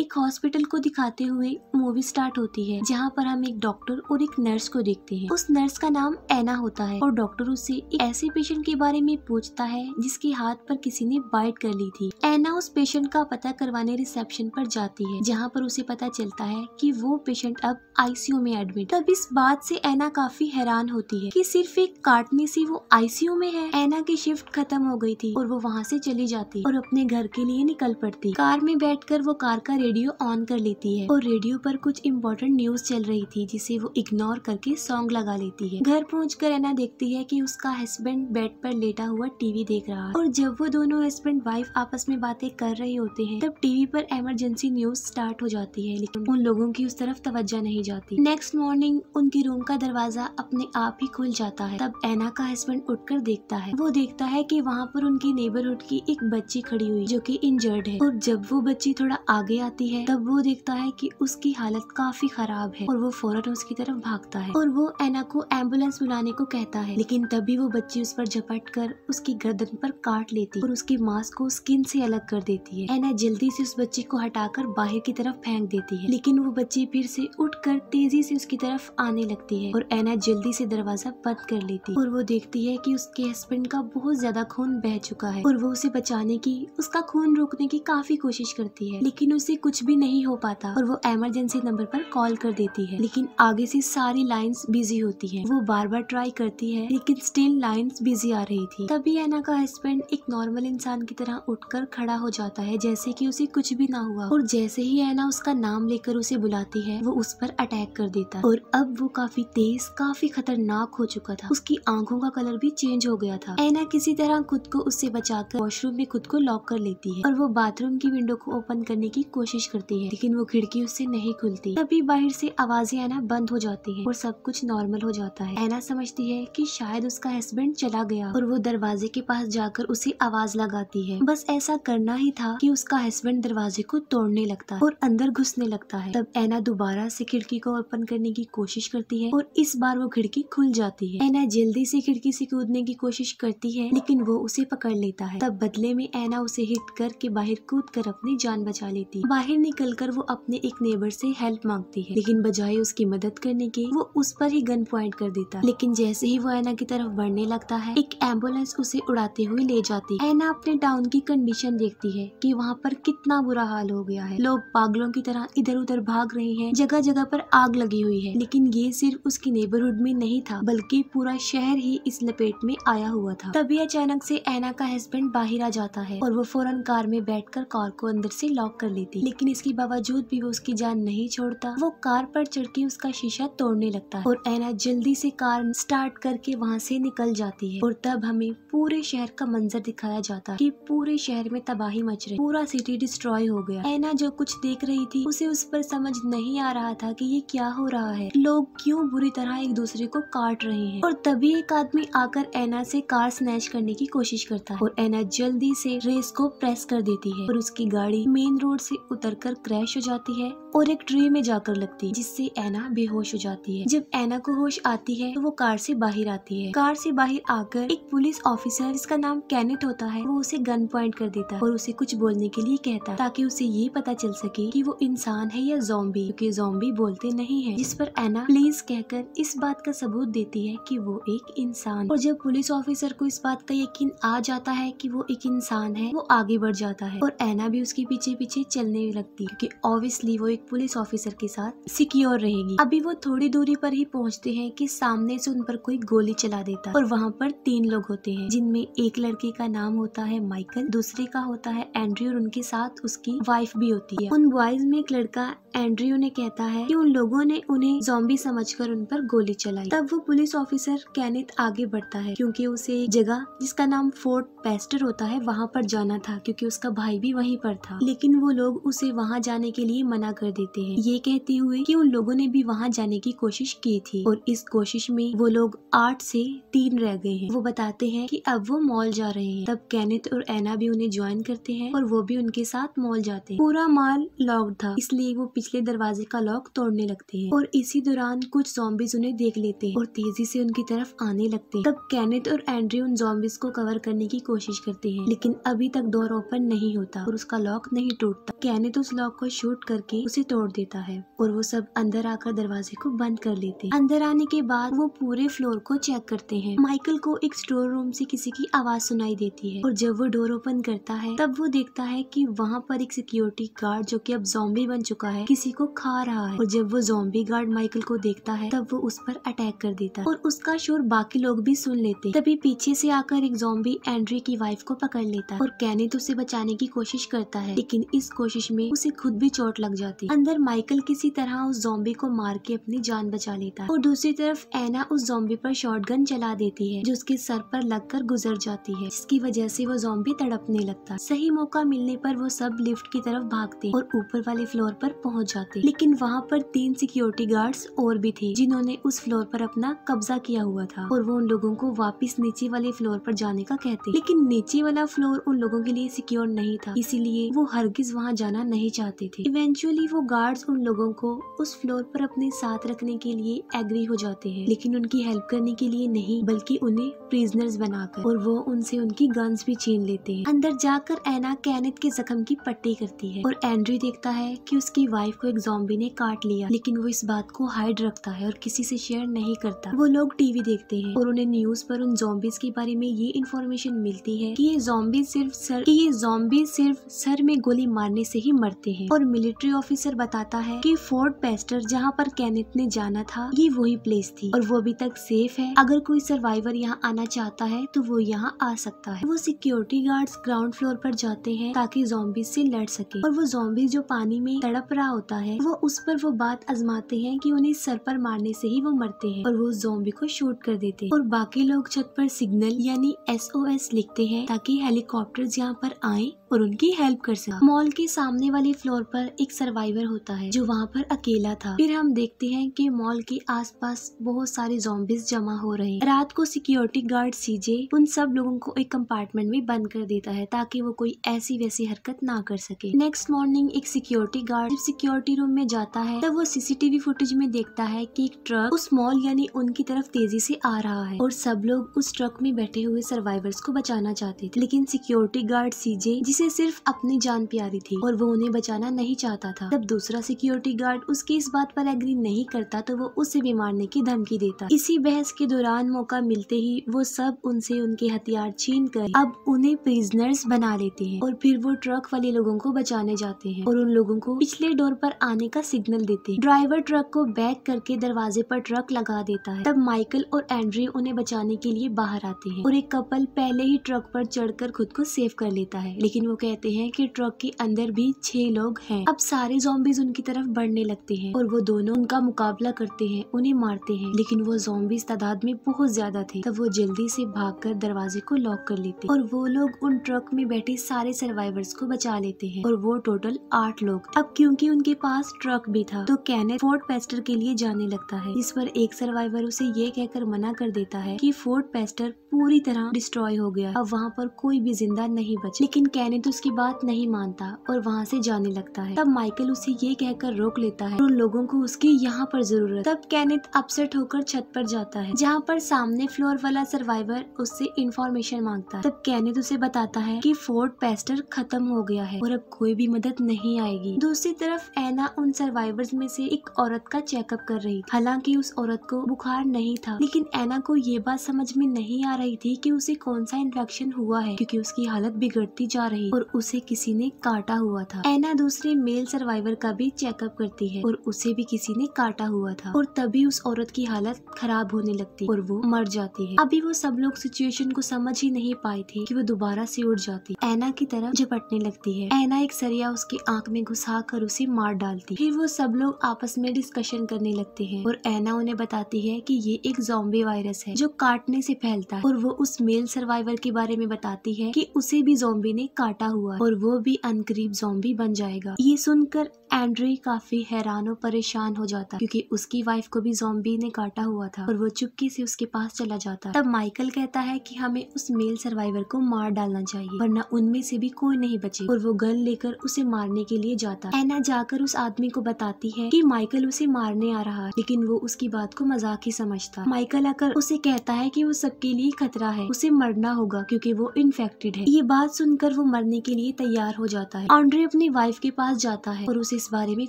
एक हॉस्पिटल को दिखाते हुए मूवी स्टार्ट होती है, जहाँ पर हम एक डॉक्टर और एक नर्स को देखते हैं। उस नर्स का नाम एना होता है और डॉक्टर उससे एक ऐसे पेशेंट के बारे में पूछता है, जिसके हाथ पर किसी ने बाइट कर ली थी। एना उस पेशेंट का पता करवाने रिसेप्शन पर जाती है, जहाँ पर उसे पता चलता है कि वो पेशेंट अब आईसीयू में एडमिट तब इस बात से एना काफ़ी हैरान होती है कि सिर्फ़ एक काटने से वो आईसीयू में है। एना की शिफ्ट खत्म हो गई थी और वो वहाँ से चली जाती और अपने घर के लिए निकल पड़ती। कार में बैठकर वो कार का रेडियो ऑन कर लेती है और रेडियो पर कुछ इम्पोर्टेंट न्यूज़ चल रही थी, जिसे वो इग्नोर करके सॉन्ग लगा लेती है। घर पहुँच कर एना देखती है की उसका हस्बैंड बेड पर लेटा हुआ टीवी देख रहा है। और जब वो दोनों हस्बैंड वाइफ आपस में बातें कर रहे होते हैं, तब टीवी पर इमरजेंसी न्यूज़ स्टार्ट हो जाती है, लेकिन उन लोगों की उस तरफ़ तवज्जो नहीं जाती। नेक्स्ट मॉर्निंग उनकी रूम का दरवाज़ा अपने आप ही खुल जाता है। तब एना का हस्बैंड उठकर देखता है। वो देखता है कि वहाँ पर उनकी नेबरहुड की एक बच्ची खड़ी हुई, जो कि इंजर्ड है। और जब वो बच्ची थोड़ा आगे आती है। तब वो देखता है कि उसकी हालत काफ़ी खराब है और वो फ़ौरन उसकी तरफ़ भागता है और वो एना को एंबुलेंस बुलाने को कहता है। लेकिन तभी वो बच्ची उस पर झपट कर उसकी गर्दन पर काट लेती और उसकी मास्क को स्किन से अलग कर देती है। एना जल्दी से उस बच्ची को हटाकर बाहर की तरफ़ फेंक देती है। लेकिन वो बच्ची फिर से उठकर तेज़ी से उसकी तरफ़ आने लगती है और एना जल्दी से दरवाज़ा बंद कर लेती और वो देखती है कि उसके हस्बैंड का बहुत ज़्यादा खून बह चुका है और वो उसे बचाने की, उसका खून रोकने की काफ़ी कोशिश करती है। लेकिन उसे कुछ भी नहीं हो पाता और वो इमरजेंसी नंबर पर कॉल कर देती है। लेकिन आगे से सारी लाइंस बिज़ी होती है। वो बार बार ट्राई करती है, लेकिन स्टिल लाइंस बिज़ी आ रही थी। तभी एना का हस्बैंड एक नॉर्मल इंसान की तरह उठकर खड़ा हो जाता है, जैसे कि उसे कुछ भी ना हुआ। और जैसे ही एना उसका नाम लेकर उसे बुलाती है, वो उस पर अटैक कर देता। और अब वो काफ़ी तेज, काफ़ी खतरनाक हो चुका था। उसकी आँखों का कलर भी चेंज हो गया था। एना किसी तरह खुद को उससे बचाकर वॉशरूम में खुद को लॉक कर लेती है। और वो बाथरूम की विंडो को ओपन करने की कोशिश करती है, लेकिन वो खिड़की उससे नहीं खुलती। तभी बाहर से आवाज़ें आना बंद हो जाती है और सब कुछ नॉर्मल हो जाता है। ऐना समझती है कि शायद उसका हस्बैंड चला गया और वो दरवाजे के पास जाकर उसे आवाज़ लगाती है। बस ऐसा करना ही था कि उसका हस्बैंड दरवाजे को तोड़ने लगता है और अंदर घुसने लगता है। तब ऐना दोबारा से खिड़की को ओपन करने की कोशिश करती है और इस बार वो खिड़की खुल जाती है। एना जल्दी से खिड़की से कूदने की कोशिश करती है, लेकिन वो उसे पकड़ लेता है। तब बदले में एना उसे हिट करके बाहर कूद कर अपनी जान बचा लेती है। बाहर निकलकर वो अपने एक नेबर से हेल्प मांगती है। लेकिन बजाय उसकी मदद करने के, वो उस पर ही गन पॉइंट कर देता है। लेकिन जैसे ही वो एना की तरफ़ बढ़ने लगता है, एक एंबुलेंस उसे उड़ाते हुए ले जाती है। एना अपने टाउन की कंडीशन देखती है कि वहाँ पर कितना बुरा हाल हो गया है। लोग पागलों की तरह इधर उधर भाग रहे हैं जगह जगह पर आग लगी हुई है। लेकिन ये सिर्फ़ उसकी नेबरहुड में नहीं था, बल्कि पूरा शहर ही इस लपेट में आया हुआ था। तभी अचानक से एना का हस्बैंड बाहर आ जाता है और वो फ़ौरन कार में बैठकर कार को अंदर से लॉक कर लेती लेकिन इसके बावजूद भी वो उसकी जान नहीं छोड़ता। वो कार पर चढ़ के उसका शीशा तोड़ने लगता है और एना जल्दी से कार स्टार्ट करके वहाँ से निकल जाती है और तब हमें पूरे शहर का मंजर दिखाया जाता है कि पूरे शहर में तबाही मच रही। पूरा सिटी डिस्ट्रॉय हो गया। एना जो कुछ देख रही थी, उसे उस पर समझ नहीं आ रहा था कि ये क्या हो रहा है। लोग क्यों बुरी तरह एक दूसरे को काट रहे हैं? और तभी एक आदमी आकर एना से कार स्नैच करने की कोशिश करता है और एना जल्दी से रेस को प्रेस कर देती है और उसकी गाड़ी मेन रोड से उतरकर क्रैश हो जाती है और एक ट्री में जाकर लगती है, जिससे एना बेहोश हो जाती है। जब एना को होश आती है तो वो कार से बाहर आती है। कार से बाहर आकर एक पुलिस ऑफिसर, जिसका नाम कैनेट होता है, वो उसे गन पॉइंट कर देता है और उसे कुछ बोलने के लिए कहता ताकि उसे ये पता चल सके कि वो इंसान है या जोम्बी क्योंकि जोम्बी बोलते नहीं है। जिस पर एना प्लीज़ कहकर इस बात का सबूत देती है कि वो एक इंसान और जब पुलिस ऑफिसर को इस बात का यकीन आ जाता है कि वो एक इंसान है, वो आगे बढ़ जाता है और एना भी उसके पीछे पीछे चलने लगती है क्योंकि ऑब्वियसली वो एक पुलिस ऑफिसर के साथ सिक्योर रहेगी। अभी वो थोड़ी दूरी पर ही पहुँचते हैं कि सामने से उन पर कोई गोली चला देता और वहाँ पर तीन लोग होते हैं, जिनमें एक लड़के का नाम होता है माइकल दूसरे का होता है एंड्रयू और उनके साथ उसकी वाइफ भी होती है। उन बॉयज़ में एक लड़का एंड्रयू ने कहता है कि उन लोगों ने उन्हें जॉम्बी समझकर उन पर गोली चलाई। तब वो पुलिस ऑफिसर कैनित आगे बढ़ता है, क्योंकि उसे एक जगह, जिसका नाम फोर्ट पेस्टर होता है, वहाँ पर जाना था, क्योंकि उसका भाई भी वहीं पर था। लेकिन वो लोग उसे वहाँ जाने के लिए मना कर देते हैं। ये कहते हुए कि उन लोगों ने भी वहाँ जाने की कोशिश की थी और इस कोशिश में वो लोग आठ से तीन रह गए हैं। वो बताते हैं कि अब वो मॉल जा रहे हैं। तब कैनित और एना भी उन्हें ज्वाइन करते हैं और वो भी उनके साथ मॉल जाते हैं। पूरा मॉल लॉक था, इसलिए वो पिछले दरवाजे का लॉक तोड़ने लगते हैं और इसी दौरान कुछ जॉम्बिस उन्हें देख लेते हैं और तेज़ी से उनकी तरफ़ आने लगते हैं। तब कैनित और एंड्रयू उन जॉम्बिस को कवर करने की कोशिश करते हैं, लेकिन अभी तक डोर ओपन नहीं होता और उसका लॉक नहीं टूटता। कैनित कैनेथ उस लॉक को शूट करके उसे तोड़ देता है और वो सब अंदर आकर दरवाजे को बंद कर लेते हैं। अंदर आने के बाद वो पूरे फ्लोर को चेक करते हैं। माइकल को एक स्टोर रूम से किसी की आवाज़ सुनाई देती है और जब वो डोर ओपन करता है, तब वो देखता है कि वहाँ पर एक सिक्योरिटी गार्ड जो कि अब जॉम्बी बन चुका है, किसी को खा रहा है। और जब वो जॉम्बी गार्ड माइकल को देखता है, तब वो उस पर अटैक कर देता है और उसका शोर बाकी लोग भी सुन लेते तभी पीछे से आकर एक जॉम्बी एंड्री की वाइफ को पकड़ लेता है और कैनित उसे बचाने की कोशिश करता है। लेकिन इस कोशिश में उसे खुद भी चोट लग जाती। अंदर माइकल किसी तरह उस जॉम्बी को मार के अपनी जान बचा लेता है। और दूसरी तरफ़, एना उस जॉम्बी पर शॉटगन चला देती है, जो उसके सर पर लगकर गुजर जाती है, जिसकी वजह से वो जॉम्बी तड़पने लगता। सही मौका मिलने पर वो सब लिफ्ट की तरफ़ भागते और ऊपर वाले फ्लोर पर पहुँच जाते। लेकिन वहाँ पर तीन सिक्योरिटी गार्ड्स और भी थे, जिन्होंने उस फ्लोर पर अपना कब्जा किया हुआ था, और वो उन लोगों को वापस नीचे वाले फ्लोर पर जाने का कहते। लेकिन नीचे वाला फ्लोर उन लोगों के लिए सिक्योर नहीं था, इसीलिए वो हरगिज वहाँ जाना नहीं चाहते थे। इवेंचुअली वो गार्ड्स उन लोगों को उस फ्लोर पर अपने साथ रखने के लिए एग्री हो जाते हैं। लेकिन उनकी हेल्प करने के लिए नहीं, बल्कि उन्हें प्रिजनर्स बनाकर और वो उनसे उनकी गन्स भी छीन लेते हैं। अंदर जाकर एना कैनेथ के जख्म की पट्टी करती है और एंड्री देखता है कि उसकी वाइफ को एक जॉम्बी ने काट लिया, लेकिन वो इस बात को हाइड रखता है और किसी से शेयर नहीं करता। वो लोग टीवी देखते हैं और उन्हें न्यूज़ पर उन जॉम्बीज के बारे में ये इन्फॉर्मेशन मिलती है कि ये जॉम्बी सिर्फ़ सर, कि ये जॉम्बी सिर्फ़ सर में गोली मारने से ही मरते हैं। और मिलिट्री ऑफिसर बताता है कि फोर्ट पेस्टर जहाँ पर कैनेथ ने जाना था, ये वही प्लेस थी। और वो अभी तक सेफ़ है। अगर कोई सर्वाइवर यहाँ आना चाहता है तो वो यहाँ आ सकता है। वो सिक्योरिटी गार्ड्स ग्राउंड फ्लोर पर जाते हैं ताकि जोम्बी से लड़ सके। और वो जोम्बी जो पानी में तड़प रहा होता है, वो उस पर वो बात आजमाते हैं कि उन्हें सर पर मारने से ही वो मरते हैं। और वो जोम्बी को शूट कर देते हैं। और बाकी लोग छत पर सिग्नल यानी एसओएस लिखते हैं ताकि हेलीकॉप्टर यहाँ पर आए। और उनकी हेल्प कर सके। मॉल के सामने वाले फ्लोर पर एक सर्वाइवर होता है, जो वहाँ पर अकेला था। फिर हम देखते हैं कि मॉल के आसपास बहुत सारे जोम्बिस जमा हो रहे हैं। रात को सिक्योरिटी गार्ड सीजे उन सब लोगों को एक कंपार्टमेंट में बंद कर देता है, ताकि वो कोई ऐसी वैसी हरकत ना कर सके। नेक्स्ट मॉर्निंग एक सिक्योरिटी गार्ड सिक्योरिटी रूम में जाता है, तब वो सीसीटीवी फुटेज में देखता है कि एक ट्रक उस मॉल यानी उनकी तरफ़ तेज़ी से आ रहा है और सब लोग उस ट्रक में बैठे हुए सर्वाइवर्स को बचाना चाहते थे। लेकिन सिक्योरिटी गार्ड सीजे जिसे सिर्फ़ अपनी जान प्यारी थी और वो उन्हें बचाना नहीं चाहता था। जब दूसरा सिक्योरिटी गार्ड उसकी इस बात पर एग्री नहीं करता तो वो उसे भी मारने की धमकी देता। इसी बहस के दौरान मौका मिलते ही वो सब उनसे उनके हथियार छीन कर अब उन्हें प्रिजनर्स बना लेते हैं और फिर वो ट्रक वाले लोगों को बचाने जाते हैं और उन लोगों को पिछले डोर पर आने का सिग्नल देते हैं। ड्राइवर ट्रक को बैक करके दरवाजे पर ट्रक लगा देता है। तब माइकल और एंड्री उन्हें बचाने के लिए बाहर आते हैं और एक कपल पहले ही ट्रक पर चढ़कर खुद को सेव कर लेता है। लेकिन वो कहते हैं कि ट्रक के अंदर भी छह लोग हैं। अब सारे जॉम्बीज उनकी तरफ़ बढ़ने लगते हैं और वो दोनों उनका मुकाबला करते हैं, उन्हें मारते हैं। लेकिन वो जोम्बिस तादाद में बहुत ज़्यादा थे। तब वो जल्दी से भागकर दरवाजे को लॉक कर लेते और वो लोग उन ट्रक में बैठे सारे सर्वाइवर्स को बचा लेते हैं। और वो टोटल आठ लोग। अब क्योंकि उनके पास ट्रक भी था तो कैने फोर्ट पेस्टर के लिए जाने लगता है। इस पर एक सर्वाइवर उसे ये कहकर मना कर देता है कि फोर्ट पेस्टर पूरी तरह डिस्ट्रॉय हो गया। अब वहाँ पर कोई भी ज़िंदा नहीं बचा। लेकिन कैने तो उसकी बात नहीं मानता और वहाँ से जाने लगता है। तब माइकल उसे ये कहकर रोक लेता है उन लोगों को उसकी यहाँ पर ज़रूरत। तब कैनित अपसेट होकर छत पर जाता है, जहाँ पर सामने फ्लोर वाला सर्वाइवर उससे इंफॉर्मेशन माँगता है। तब कैनित उसे बताता है कि फोर्ट पेस्टर खत्म हो गया है और अब कोई भी मदद नहीं आएगी। दूसरी तरफ़ एना उन सर्वाइवर्स में से एक औरत का चेकअप कर रही थी। हालाँकि उस औरत को बुखार नहीं था, लेकिन एना को ये बात समझ में नहीं आ रही थी कि उसे कौन सा इन्फेक्शन हुआ है, क्योंकि उसकी हालत बिगड़ती जा रही और उसे किसी ने काटा हुआ था। एना दूसरे मेल सर्वाइवर का भी चेकअप करती है और उसे भी किसी ने काटा हुआ था। और तभी उस औरत की हालत खराब होने लगती और वो मर जाती है। अभी वो सब लोग सिचुएशन को समझ ही नहीं पाए थे कि वो दोबारा से उठ जाती। एना की तरफ़ झपटने लगती है। एना एक सरिया उसकी आँख में घुसा कर उसे मार डालती। फिर वो सब लोग आपस में डिस्कशन करने लगते हैं और एना उन्हें बताती है कि ये एक जोम्बी वायरस है जो काटने से फैलता है। और वो उस मेल सर्वाइवर के बारे में बताती है कि उसे भी जोम्बी ने काटा हुआ है और वो भी अनकरीब जोम्बी बन जाएगा। ये सुनकर एंड्रे काफ़ी हैरान और परेशान हो जाता क्योंकि उसकी वाइफ को भी जोम्बी ने काटा हुआ था और वो चुपके से उसके पास चला जाता तब माइकल कहता है कि हमें उस मेल सर्वाइवर को मार डालना चाहिए, वरना उनमें से भी कोई नहीं बचे और वो गन लेकर उसे मारने के लिए जाता एना जाकर उस आदमी को बताती है कि माइकल उसे मारने आ रहा है, लेकिन वो उसकी बात को मज़ाक ही समझता माइकल आकर उसे कहता है की वो सबके लिए खतरा है, उसे मरना होगा क्यूँकी वो इन्फेक्टेड है। ये बात सुनकर वो मरने के लिए तैयार हो जाता है। ऑन्ड्रे अपनी वाइफ के पास जाता है और उसे इस बारे में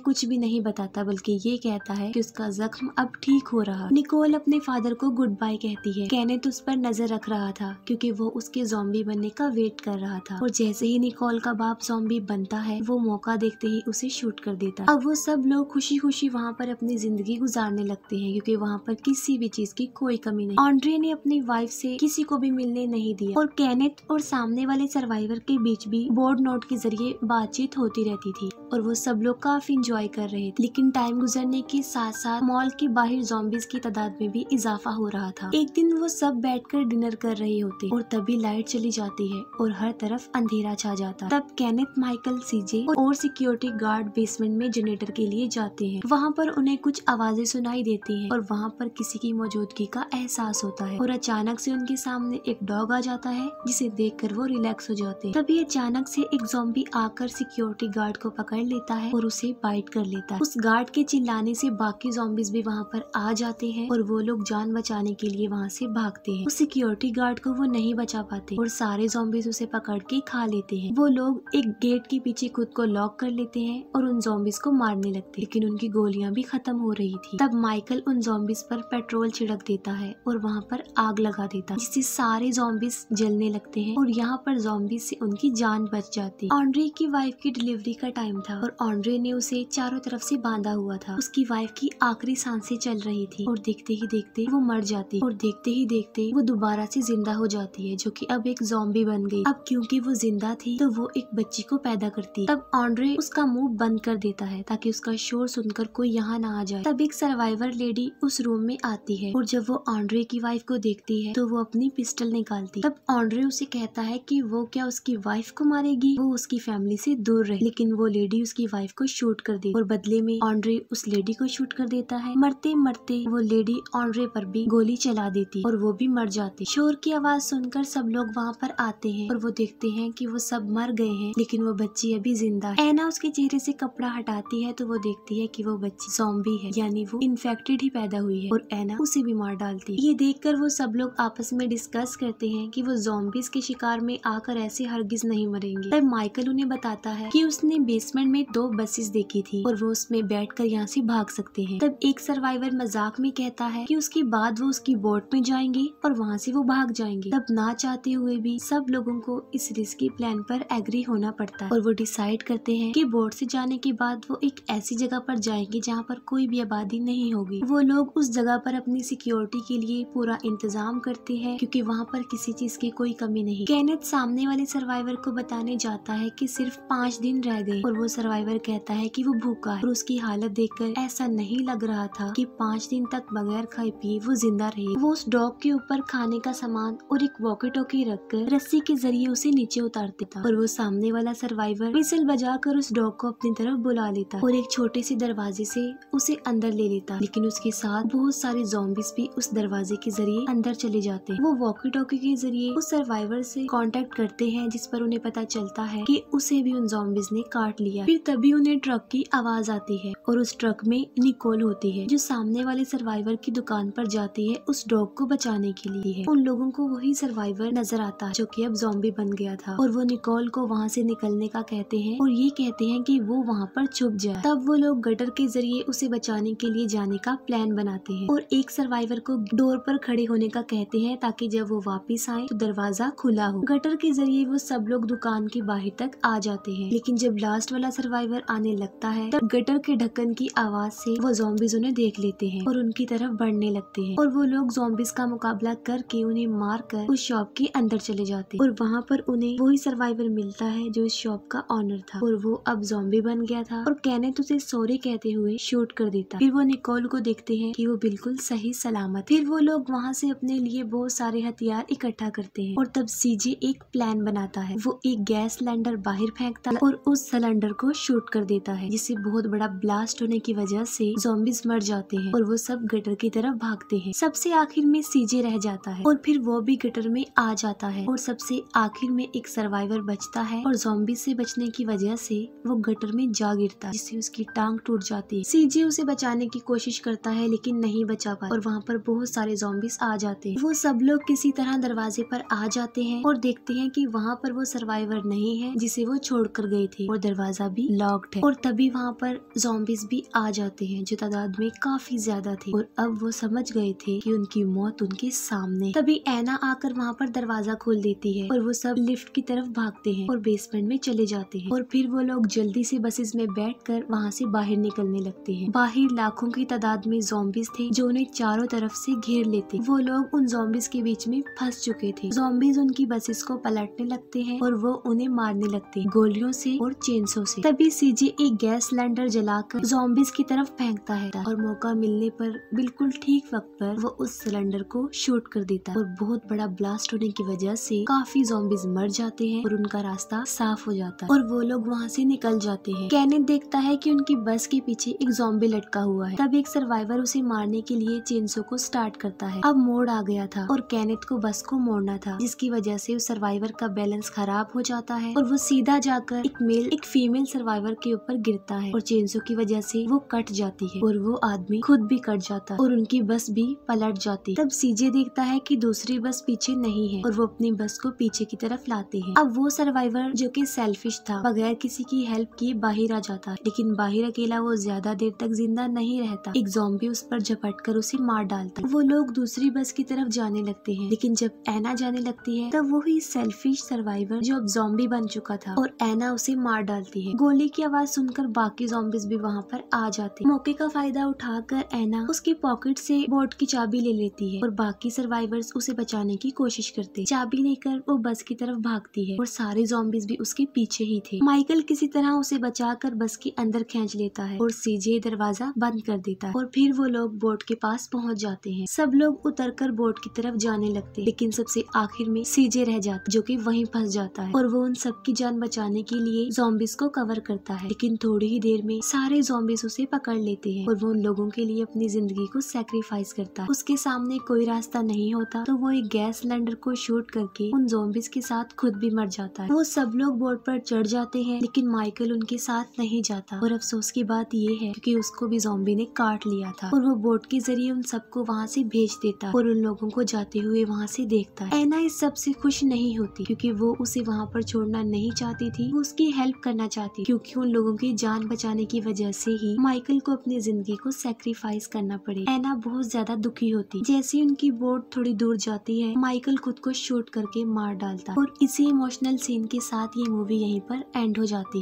कुछ भी नहीं बताता, बल्कि ये कहता है कि उसका जख्म अब ठीक हो रहा। निकोल अपने फादर को गुड बाय कहती है। कहने तो उस पर नज़र रख रहा था, क्योंकि वो उसके जोम्बी बनने का वेट कर रहा था। और जैसे ही निकोल का बाप जोम्बी बनता है, वो मौका देखते ही उसे शूट कर देता अब वो सब लोग खुशी खुशी वहाँ पर अपनी ज़िंदगी गुजारने लगते हैं, क्योंकि वहाँ पर किसी भी चीज़ की कोई कमी नहीं। ऑन्ड्रे ने अपनी वाइफ से किसी को भी मिलने नहीं दिया। और कैनेथ और सामने वाले सर्वाइवर के बीच भी बोर्ड नोट के ज़रिए बातचीत होती रहती थी। और वो सब लोग काफ़ी इंजॉय कर रहे थे। लेकिन टाइम गुजरने के साथ साथ मॉल के बाहर जॉम्बिस की तादाद में भी इजाफा हो रहा था। एक दिन वो सब बैठकर डिनर कर रहे होते और तभी लाइट चली जाती है और हर तरफ़ अंधेरा छा जाता। तब कैनेथ माइकल सीजे और सिक्योरिटी गार्ड बेसमेंट में जनरेटर के लिए जाते हैं। वहाँ पर उन्हें कुछ आवाज़ें सुनाई देती हैं और वहाँ पर किसी की मौजूदगी का एहसास होता है। और अचानक से उनके सामने एक डॉग आ जाता है, जिसे देखकर वो रिलैक्स हो जाते हैं। तभी अचानक से एक जॉम्बी आकर सिक्योरिटी गार्ड को पकड़ लेता है और उसे बाइट कर लेता है। उस गार्ड के चिल्लाने से बाकी जॉम्बिस भी वहाँ पर आ जाते हैं और वो लोग जान बचाने के लिए वहाँ से भागते हैं। उस सिक्योरिटी गार्ड को वो नहीं बचा पाते और सारे जॉम्बिस उसे पकड़ के खा लेते हैं। वो लोग एक गेट के पीछे खुद को लॉक कर लेते हैं और उन जॉम्बिस को मारने लगते लेकिन उनकी गोलियाँ भी खत्म हो रही थी। तब माइकल उन जॉम्बिस पर पेट्रोल छिड़क देता है और वहाँ पर आग लगा देता जिससे सारे जॉम्बिस जलने लगते हैं और यहाँ पर जॉम्बिस से उनकी जान बच जाती ऑन्ड्रे की वाइफ की डिलीवरी का टाइम था और ऑन्ड्रे ने उसे चारों तरफ़ से बांधा हुआ था। उसकी वाइफ की आखिरी साँसें चल रही थी और देखते ही देखते वो मर जाती और देखते ही देखते वो दोबारा से ज़िंदा हो जाती है, जो कि अब एक जॉम्बी बन गई। अब क्योंकि वो ज़िंदा थी तो वो एक बच्ची को पैदा करती। तब ऑन्ड्रे उसका मुँह बंद कर देता है, ताकि उसका शोर सुनकर कोई यहाँ ना आ जाए। तब एक सर्वाइवर लेडी उस रूम में आती है और जब वो ऑन्ड्रे की वाइफ को देखती है तो वो अपनी पिस्टल निकालती। तब ऑन्ड्रे उसे कहता है कि वो क्या उसकी वाइफ को मारेगी? वो उसकी फैमिली से दूर रहे, लेकिन वो लेडी उसकी वाइफ को शूट कर दे और बदले में ऑन्ड्रे उस लेडी को शूट कर देता है। मरते मरते वो लेडी ऑन्ड्रे पर भी गोली चला देती और वो भी मर जाती शोर की आवाज़ सुनकर सब लोग वहाँ पर आते हैं और वो देखते हैं कि वो सब मर गए हैं, लेकिन वो बच्ची अभी ज़िंदा है। एना उसके चेहरे से कपड़ा हटाती है तो वो देखती है कि वो बच्ची जॉम्बी है, यानी वो इन्फेक्टेड ही पैदा हुई है और एना उसे भी मार डालती है। ये देखकर वो सब लोग आपस में डिस्कस करते हैं कि वो जॉम्बिस के शिकार में आकर ऐसे हरगिज नहीं मरेंगे। तब माइकल उन्हें बताता है कि उसने बेसमेंट में दो बसेस देखी थी और वो उसमें बैठकर यहाँ से भाग सकते हैं। तब एक सर्वाइवर मज़ाक में कहता है कि उसके बाद वो उसकी बोट में जाएँगे और वहाँ से वो भाग जाएँगे। तब ना चाहते हुए भी सब लोगों को इस रिस्की प्लान पर एग्री होना पड़ता है और वो डिसाइड करते हैं कि बोट से जाने के बाद वो एक ऐसी जगह पर जाएँगे जहाँ पर कोई भी आबादी नहीं होगी। वो लोग उस जगह पर अपनी सिक्योरिटी के लिए पूरा इंतज़ाम करते हैं क्योंकि वहाँ पर किसी चीज़ की कोई कमी नहीं। कैनेथ सामने वाले सर्वाइवर को बताने जाता है कि सिर्फ़ पाँच दिन रह गए और वो सर्वाइवर कहता है कि वो भूखा है। और उसकी हालत देखकर ऐसा नहीं लग रहा था कि पाँच दिन तक बगैर खाए पिए वो ज़िंदा रहे। वो उस डॉग के ऊपर खाने का सामान और एक वॉकी टॉकी रखकर रस्सी के ज़रिए उसे नीचे उतार देता और वो सामने वाला सर्वाइवर विसल बजाकर उस डॉग को अपनी तरफ़ बुला लेता और एक छोटे से दरवाजे से उसे अंदर ले लेता। लेकिन उसके साथ बहुत सारे जॉम्बिस भी उस दरवाजे के ज़रिए अंदर चले जाते। हैं वो वॉकी टॉकी के ज़रिए उस सर्वाइवर से कांटेक्ट करते हैं, जिस पर उन्हें पता चलता है कि उसे भी उन जॉम्बिस ने काट लिया। फिर तभी उन्हें ट्रक की आवाज़ आती है और उस ट्रक में निकोल होती है, जो सामने वाले सर्वाइवर की दुकान पर जाती है उस डॉग को बचाने के लिए। है उन लोगों को वही सर्वाइवर नज़र आता है जो कि अब जॉम्बी बन गया था। और वो निकोल को वहाँ से निकलने का कहते हैं और ये कहते हैं कि वो वहाँ पर छुप जाए। तब वो लोग गटर के ज़रिए उसे बचाने के लिए जाने का प्लान बनाते हैं और एक सर्वाइवर को डोर पर खड़े होने का कहते हैं ताकि जब वो वापिस आए तो दरवाज़ा खुला हो। गटर के ज़रिए वो सब लोग दुकान के बाहर तक आ जाते हैं। लेकिन जब लास्ट वाला सर्वाइवर आने लगता है। तब गटर के ढक्कन की आवाज़ से वो जोम्बिस उन्हें देख लेते हैं और उनकी तरफ़ बढ़ने लगते हैं। और वो लोग जॉम्बिस का मुकाबला करके उन्हें मार कर उस शॉप के अंदर चले जाते और वहाँ पर उन्हें वही सर्वाइवर मिलता है जो इस शॉप का ऑनर था। और वो अब जॉम्बी बन गया था। और कैनेथ उसे सॉरी कहते हुए शूट कर देता। फिर वो निकोल को देखते हैं कि वो बिल्कुल सही सलामत। फिर वो लोग वहाँ से अपने लिए बहुत सारे हथियार इकट्ठा करते हैं। और तब सीजे एक प्लान बनाता है। वो एक गैस सिलेंडर बाहर फेंकता है और उस सिलेंडर को शूट कर देता है, जिससे बहुत बड़ा ब्लास्ट होने की वजह से जॉम्बिस मर जाते हैं और वो सब गटर की तरफ़ भागते हैं। सबसे आखिर में सीजे रह जाता है और फिर वो भी गटर में आ जाता है और सबसे आखिर में एक सर्वाइवर बचता है और जॉम्बिस से बचने की वजह से वो गटर में जा गिरता है, जिससे उसकी टांग टूट जाती है। सीजे उसे बचाने की कोशिश करता है, लेकिन नहीं बचा पाता और वहाँ पर बहुत सारे जॉम्बिस आ जाते हैं। वो सब लोग किसी तरह दरवाजे पर आ जाते हैं और देखते हैं कि वहाँ पर वो सर्वाइवर नहीं है, जिसे वो छोड़कर गए थे और दरवाज़ा भी लॉक्ड है। और तभी वहाँ पर जॉम्बिस भी आ जाते हैं, जो तादाद में काफ़ी ज़्यादा थे। और अब वो समझ गए थे कि उनकी मौत उनके सामने तभी ऐना आकर वहाँ पर दरवाज़ा खोल देती है और वो सब लिफ्ट की तरफ़ भागते हैं और बेसमेंट में चले जाते हैं। और फिर वो लोग जल्दी से बसेस में बैठ कर वहाँ से बाहर निकलने लगते हैं। बाहर लाखों की तादाद में जोम्बिस थे, जो उन्हें चारों तरफ़ से घेर लेते। वो लोग उन जोम्बिस के बीच में फंस चुके थे। जोम्बिस उनकी बसेस को पलटने लगते हैं और वो उन्हें मारने लगते गोलियों से और चेंसों से। तभी सीजे एक गैस सिलेंडर जलाकर जोम्बिस की तरफ़ फेंकता है। और मौका मिलने पर बिल्कुल ठीक वक्त पर वो उस सिलेंडर को शूट कर देता है। और बहुत बड़ा ब्लास्ट होने की वजह से काफ़ी जोम्बिस मर जाते हैं और उनका रास्ता साफ़ हो जाता है। और वो लोग वहाँ से निकल जाते हैं। कैनेट देखता है कि उनकी बस के पीछे एक जोम्बी लटका हुआ है। तब एक सर्वाइवर उसे मारने के लिए चेंसो को स्टार्ट करता है। अब मोड़ आ गया था और कैनेट को बस को मोड़ना था, जिसकी वजह से उस सर्वाइवर का बैलेंस खराब हो जाता है। और वो सीधा जाकर एक मेल एक फीमेल सर्वाइवर के ऊपर गिरता है और चेंसो की वजह से वो कट जाती है और वो आदमी खुद भी कट जाता है और उनकी बस भी पलट जाती। तब सीजे देखता है कि दूसरी बस पीछे नहीं है और वो अपनी बस को पीछे की तरफ़ लाते हैं। अब वो सर्वाइवर जो कि सेल्फिश था, बगैर किसी की हेल्प किए बाहर आ जाता। है लेकिन बाहर अकेला वो ज़्यादा देर तक ज़िंदा नहीं रहता। एक जोम्बी उस पर झपट कर उसे मार डालता। वो लोग दूसरी बस की तरफ़ जाने लगते हैं। लेकिन जब एना जाने लगती है, तब वो ही सेल्फिश सर्वाइवर जो अब जोम्बी बन चुका था और एना उसे मार डालती है। गोली की आवाज़ सुनकर बाकी जॉम्बिस भी वहाँ पर आ जाते मौके का फ़ायदा उठाकर एना उसकी पॉकेट से बोट की चाबी ले लेती है और बाकी सर्वाइवर्स उसे बचाने की कोशिश करते चाबी लेकर वो बस की तरफ़ भागती है और सारे जॉम्बिस भी उसके पीछे ही थे। माइकल किसी तरह उसे बचाकर बस के अंदर खींच लेता है और सीजे दरवाज़ा बंद कर देता है और फिर वो लोग बोट के पास पहुँच जाते हैं। सब लोग उतरकर बोट की तरफ़ जाने लगते लेकिन सबसे आखिर में सीजे रह जाता जो कि वहीं फंस जाता है और वो उन सबकी जान बचाने के लिए जॉम्बिस को कवर करता है। लेकिन थोड़ी ही देर में सारे जोम्बिस उसे पकड़ लेते हैं और वो उन लोगों के लिए अपनी ज़िंदगी को सेक्रीफाइस करता। है उसके सामने कोई रास्ता नहीं होता तो वो एक गैस सिलेंडर को शूट करके उन जोम्बिस के साथ खुद भी मर जाता है। वो सब लोग बोर्ड पर चढ़ जाते हैं, लेकिन माइकल उनके साथ नहीं जाता। और अफसोस की बात ये है कि उसको भी जोम्बी ने काट लिया था और वो बोट के ज़रिए उन सबको वहाँ से भेज देता और उन लोगों को जाते हुए वहाँ से देखता है। एना इस सबसे खुश नहीं होती, क्योंकि वो उसे वहाँ पर छोड़ना नहीं चाहती थी, वो उसकी हेल्प करना चाहती, क्योंकि उन लोगों की जान बचाने की वजह से ही माइकल को अपनी ज़िंदगी को सेक्रीफाइस करना पड़े। एना बहुत ज़्यादा दुखी होती। जैसे उनकी बोट थोड़ी दूर जाती है, माइकल खुद को शूट करके मार डालता और इसी इमोशनल सीन के साथ ये मूवी यहीं पर एंड हो जाती।